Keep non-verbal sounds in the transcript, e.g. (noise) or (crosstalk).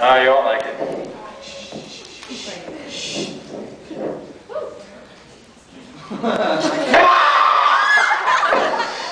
Oh, you won't like it. (laughs) (laughs) (laughs) Come!